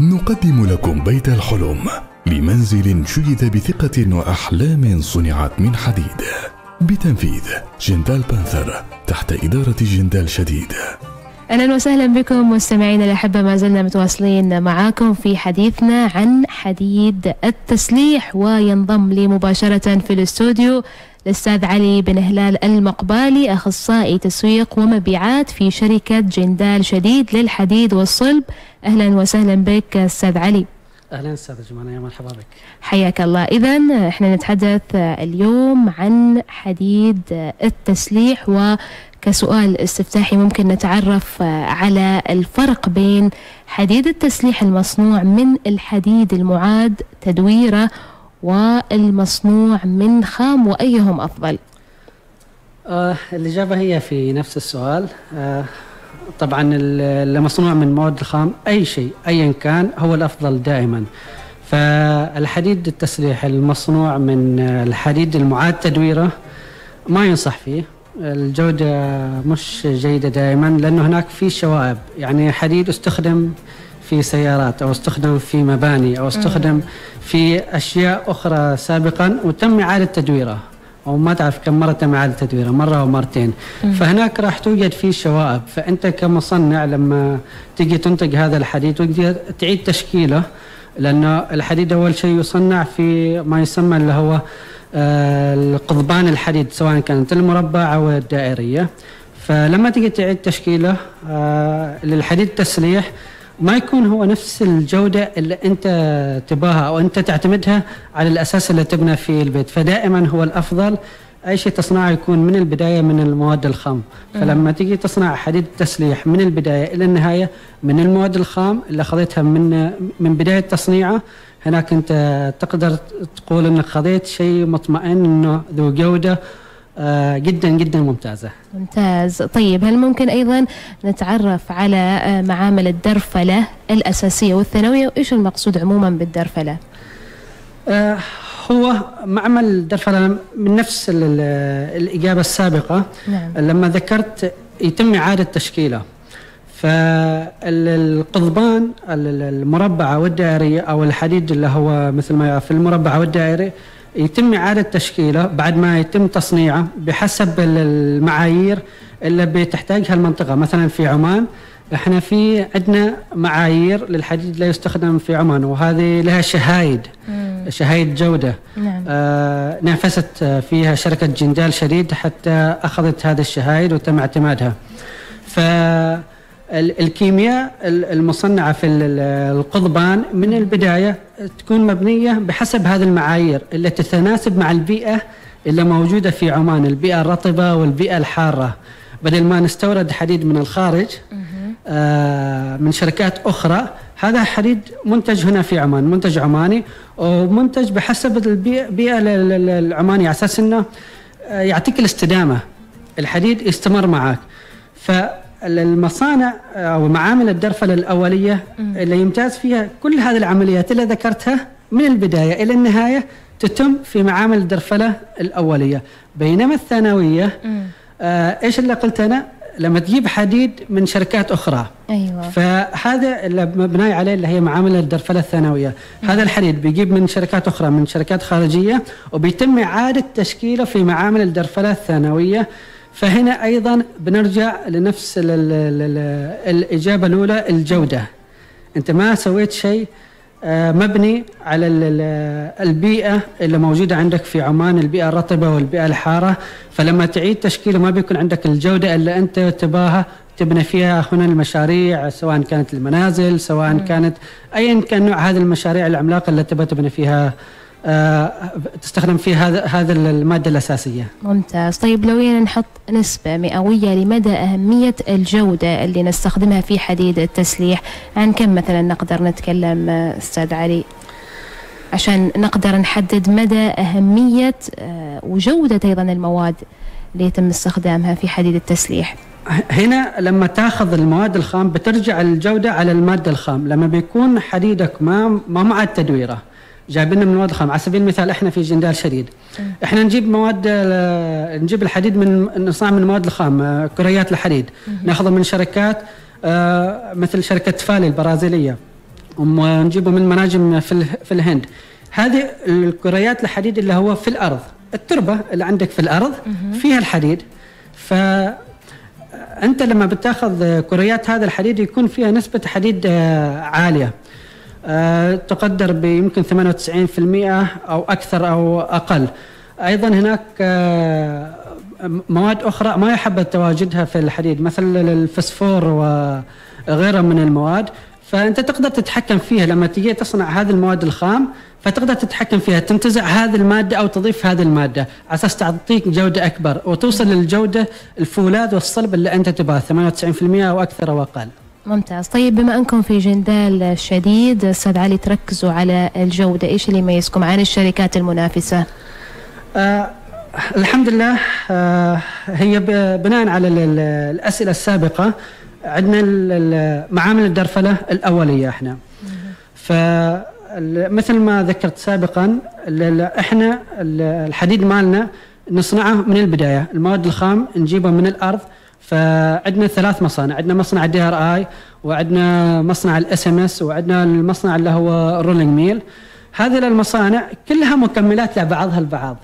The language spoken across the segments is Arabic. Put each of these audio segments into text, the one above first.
نقدم لكم بيت الحلم لمنزل شيد بثقة وأحلام صنعت من حديد. بتنفيذ جندال بانثر تحت إدارة جندال شديد. أهلا وسهلا بكم مستمعينا الأحبة ما زلنا متواصلين معاكم في حديثنا عن حديد التسليح وينضم لي مباشرة في الاستوديو الأستاذ علي بن هلال المقبالي أخصائي تسويق ومبيعات في شركة جندال شديد للحديد والصلب. أهلا وسهلا بك أستاذ علي. أهلا أستاذ جمانه يا مرحبا بك. حياك الله. اذا إحنا نتحدث اليوم عن حديد التسليح وكسؤال استفتاحي ممكن نتعرف على الفرق بين حديد التسليح المصنوع من الحديد المعاد تدويره والمصنوع من خام وأيهم أفضل؟ آه الإجابة هي في نفس السؤال. آه طبعا المصنوع من مواد الخام أي شيء ايا كان هو الأفضل دائما. فالحديد التسليح المصنوع من الحديد المعاد تدويره ما ينصح فيه. الجودة مش جيدة دائما لأنه هناك في شوائب. يعني حديد استخدم في سيارات أو استخدم في مباني أو استخدم في أشياء أخرى سابقا وتم إعادة تدويره. أو ما تعرف كم مرة تم إعادة تدويره مرة أو مرتين. فهناك راح توجد فيه شوائب. فأنت كمصنع لما تيجي تنتج هذا الحديد تقدر تعيد تشكيله لأنه الحديد أول شيء يصنع في ما يسمى اللي هو القضبان الحديد سواء كانت المربع أو الدائرية. فلما تيجي تعيد تشكيله آه للحديد تسليح ما يكون هو نفس الجودة اللي أنت تباها أو أنت تعتمدها على الأساس اللي تبنى فيه البيت. فدائما هو الأفضل أي شيء تصنعه يكون من البداية من المواد الخام. فلما تيجي تصنع حديد تسليح من البداية إلى النهاية من المواد الخام اللي أخذتها من من بداية تصنيعه هناك أنت تقدر تقول أنك خذيت شيء مطمئن أنه ذو جودة آه جدا جدا ممتازة. ممتاز. طيب هل ممكن أيضا نتعرف على معامل الدرفلة الأساسية والثانوية؟ وإيش المقصود عموما بالدرفلة؟ آه هو معمل الدرفلة من نفس الإجابة السابقة. نعم. لما ذكرت يتم إعادة تشكيلة. فالقضبان المربعة والدائرية أو الحديد اللي هو مثل ما في المربع والدائري يتم إعادة تشكيلة بعد ما يتم تصنيعه بحسب المعايير اللي بتحتاجها المنطقة. مثلا في عمان إحنا في عندنا معايير للحديد لا يستخدم في عمان وهذه لها شهايد شهايد جودة. نعم. آه نافست فيها شركة جندال شديد حتى أخذت هذه الشهايد وتم اعتمادها. ف الكيمياء المصنعة في القضبان من البداية تكون مبنية بحسب هذه المعايير اللي تتناسب مع البيئة اللي موجودة في عمان البيئة الرطبة والبيئة الحارة. بدل ما نستورد حديد من الخارج من شركات أخرى. هذا حديد منتج هنا في عمان منتج عماني ومنتج بحسب البيئة العمانية على أساس أنه يعطيك الاستدامة. الحديد يستمر معك ف المصانع أو معامل الدرفله الأولية اللي يمتاز فيها كل هذه العمليات اللي ذكرتها من البداية إلى النهاية تتم في معامل الدرفلة الأولية. بينما الثانوية آه إيش اللي قلت أنا؟ لما تجيب حديد من شركات أخرى. أيوه. فهذا اللي مبني عليه اللي هي معامل الدرفلة الثانوية. مم. هذا الحديد بيجيب من شركات أخرى من شركات خارجية وبيتم إعادة تشكيله في معامل الدرفلة الثانوية. فهنا أيضا بنرجع لنفس ال ال ال الإجابة الأولى الجودة. أنت ما سويت شيء مبني على البيئة اللي موجودة عندك في عمان البيئة الرطبة والبيئة الحارة. فلما تعيد تشكيله ما بيكون عندك الجودة اللي أنت تباها تبنى فيها هنا المشاريع سواء كانت المنازل سواء كانت ايا كان نوع هذه المشاريع العملاقة اللي تبى تبني فيها آه تستخدم فيه هذا هذا المادة الأساسية. ممتاز، طيب لو جينا نحط نسبة مئوية لمدى أهمية الجودة اللي نستخدمها في حديد التسليح، عن كم مثلا نقدر نتكلم أستاذ علي؟ عشان نقدر نحدد مدى أهمية آه وجودة أيضا المواد اللي يتم استخدامها في حديد التسليح. هنا لما تأخذ المواد الخام بترجع الجودة على المادة الخام، لما بيكون حديدك ما ما معد تدويره. جايبينه من مواد خام. على سبيل المثال إحنا في جندال شديد. إحنا نجيب مواد نجيب الحديد من نصنع من مواد الخام كريات الحديد. ناخذه من شركات مثل شركة تفالي البرازيلية. ونجيبه من مناجم في, في الهند. هذه الكريات الحديد اللي هو في الأرض. التربة اللي عندك في الأرض فيها الحديد. ف أنت لما بتاخذ كريات هذا الحديد يكون فيها نسبة حديد عالية. آه، تقدر بيمكن 98% أو أكثر أو أقل. أيضا هناك آه، مواد أخرى ما يحب تواجدها في الحديد مثل الفسفور وغيرها من المواد. فأنت تقدر تتحكم فيها لما تيجي تصنع هذه المواد الخام فتقدر تتحكم فيها تنتزع هذه المادة أو تضيف هذه المادة. على أساس تعطيك جودة أكبر وتوصل للجودة الفولاذ والصلب اللي أنت تبغاه 98% أو أكثر أو أقل. ممتاز. طيب بما أنكم في جندال شديد أستاذ علي تركزوا على الجودة. إيش اللي يميزكم عن الشركات المنافسة؟ آه الحمد لله. آه هي بناء على الأسئلة السابقة عندنا معامل الدرفلة الأولية إحنا. فمثل ما ذكرت سابقا إحنا الحديد مالنا نصنعه من البداية. المواد الخام نجيبه من الأرض فعندنا ثلاث مصانع. عندنا مصنع ال DRI وعندنا مصنع ال SMS وعندنا المصنع اللي هو rolling mill هذه المصانع كلها مكملات لبعضها البعض.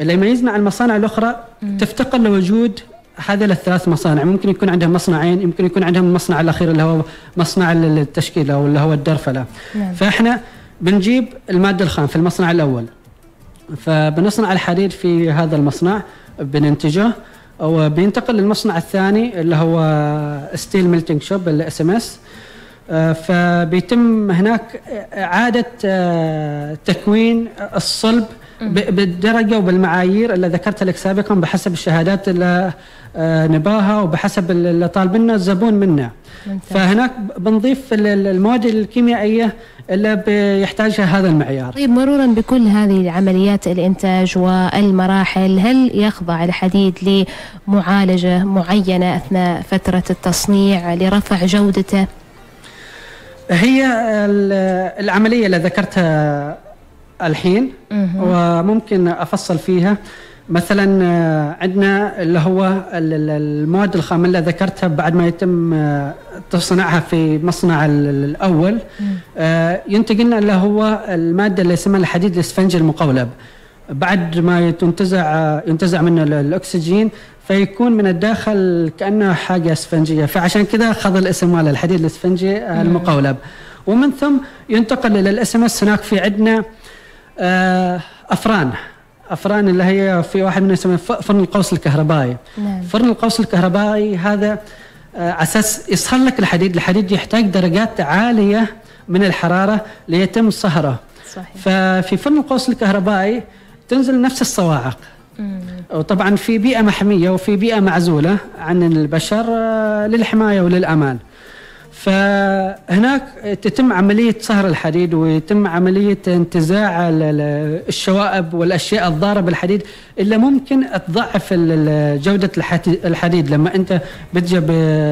اللي يميزنا عن المصانع الأخرى تفتقر لوجود هذه الثلاث مصانع. ممكن يكون عندهم مصنعين يمكن يكون عندهم المصنع الأخير اللي هو مصنع التشكيل أو اللي هو الدرفلة. نعم. فإحنا بنجيب المادة الخام في المصنع الأول. فبنصنع الحديد في هذا المصنع بننتجه. وبينتقل للمصنع الثاني اللي هو steel melting shop ال SMS فبيتم هناك إعادة آه، تكوين الصلب بالدرجة وبالمعايير اللي ذكرتها لك سابقا بحسب الشهادات اللي آه، نباها وبحسب اللي طالبنا الزبون منا. فهناك بنضيف المواد الكيميائية اللي بيحتاجها هذا المعيار. طيب مرورا بكل هذه عمليات الإنتاج والمراحل هل يخضع الحديد لمعالجة معينة أثناء فترة التصنيع لرفع جودته؟ هي العملية اللي ذكرتها الحين وممكن أفصل فيها. مثلا آه، عندنا اللي هو المواد الخام اللي ذكرتها بعد ما يتم آه، تصنيعها في مصنع الأول. آه، ينتج لنا اللي هو المادة اللي اسمها الحديد الاسفنجي المقولب. بعد ما تنتزع ينتزع منه الأكسجين فيكون من الداخل كانه حاجة اسفنجية. فعشان كذا خذ الاسم ماله الحديد الاسفنجي المقولب. ومن ثم ينتقل إلى ال SMS هناك في عندنا أفران أفران اللي هي في واحد منهم يسمى فرن القوس الكهربائي نعم. فرن القوس الكهربائي هذا آه، أساس يصهر لك الحديد الحديد يحتاج درجات عالية من الحرارة ليتم صهره صحيح. ففي فرن القوس الكهربائي تنزل نفس الصواعق مم. وطبعا في بيئة محمية وفي بيئة معزولة عن البشر آه، للحماية وللأمان فهناك تتم عملية صهر الحديد ويتم عملية انتزاع الشوائب والأشياء الضارة بالحديد اللي ممكن تضعف جودة الحديد. لما أنت بتجي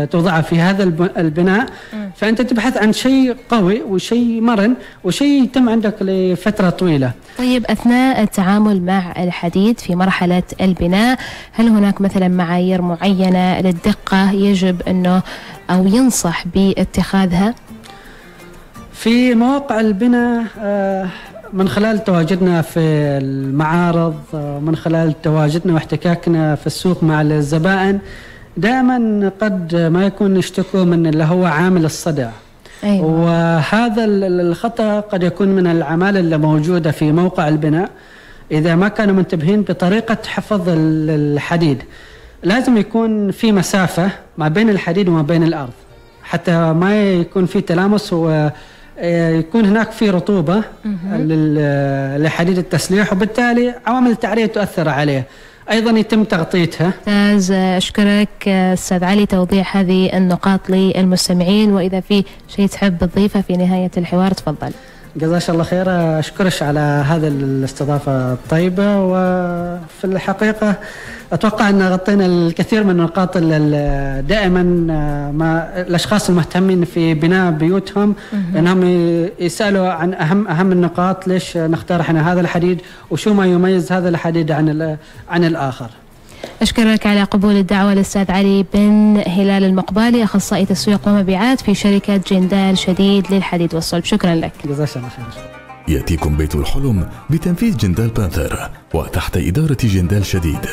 توضعها في هذا البناء فأنت تبحث عن شيء قوي وشيء مرن وشيء يتم عندك لفترة طويلة. طيب أثناء التعامل مع الحديد في مرحلة البناء هل هناك مثلا معايير معينة للدقة؟ يجب أنه أو ينصح باتخاذها؟ في مواقع البناء آه، من خلال تواجدنا في المعارض آه، من خلال تواجدنا واحتكاكنا في السوق مع الزبائن دائما قد ما يكون يشتكوا من اللي هو عامل الصدى أيوة. وهذا الخطأ قد يكون من العمالة اللي موجودة في موقع البناء إذا ما كانوا منتبهين بطريقة حفظ الحديد لازم يكون في مسافة ما بين الحديد وما بين الأرض. حتى ما يكون في تلامس ويكون هناك في رطوبة لحديد التسليح وبالتالي عوامل التعرية تؤثر عليه. أيضا يتم تغطيتها. ممتاز. أشكرك أستاذ علي توضيح هذه النقاط للمستمعين. وإذا في شيء تحب تضيفه في نهاية الحوار تفضل. جزاك الله خير. أشكرك على هذا الاستضافة الطيبة وفي الحقيقة أتوقع أن غطينا الكثير من النقاط دائما آه، ما الأشخاص المهتمين في بناء بيوتهم انهم يسألوا عن اهم أهم النقاط ليش نختار إحنا هذا الحديد وشو ما يميز هذا الحديد عن عن الآخر. أشكرك على قبول الدعوة الأستاذ علي بن هلال المقبالي أخصائي تسويق ومبيعات في شركة جندال شديد للحديد والصلب. شكرا لك. جزاك الله خير يأتيكم بيت الحلم بتنفيذ جندال بانثر وتحت إدارة جندال شديد.